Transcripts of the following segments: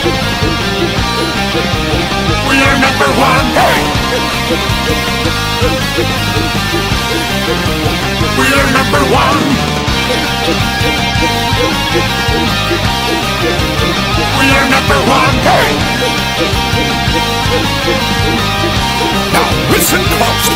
We are number one. Hey! We are number one. We are number one. Hey! Now listen closely.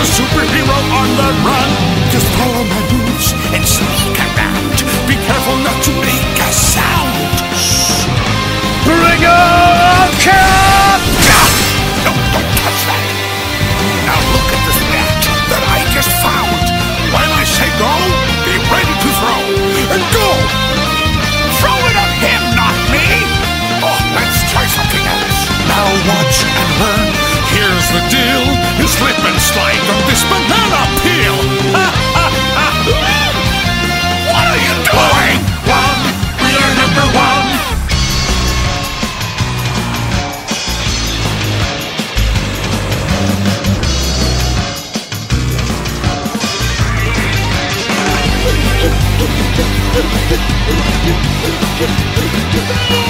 A superhero on the run. Just follow Get, get,